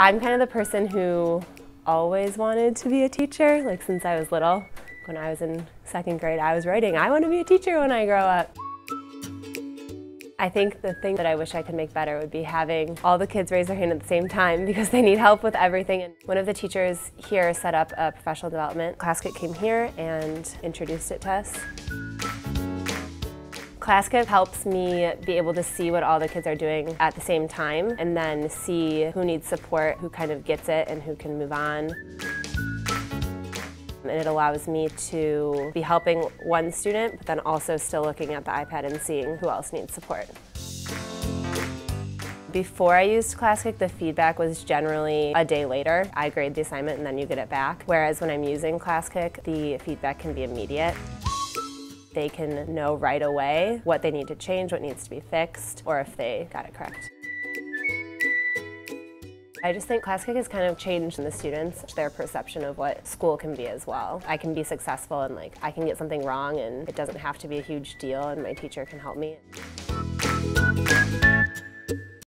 I'm kind of the person who always wanted to be a teacher, like since I was little. When I was in second grade, I was writing, I want to be a teacher when I grow up. I think the thing that I wish I could make better would be having all the kids raise their hand at the same time because they need help with everything. And one of the teachers here set up a professional development. class Classkick came here and introduced it to us. Classkick helps me be able to see what all the kids are doing at the same time and then see who needs support, who kind of gets it, and who can move on. And it allows me to be helping one student, but then also still looking at the iPad and seeing who else needs support. Before I used Classkick, the feedback was generally a day later. I grade the assignment and then you get it back. Whereas when I'm using Classkick, the feedback can be immediate. They can know right away what they need to change, what needs to be fixed, or if they got it correct. I just think Classkick has kind of changed in the students, their perception of what school can be as well. I can be successful and like I can get something wrong and it doesn't have to be a huge deal and my teacher can help me.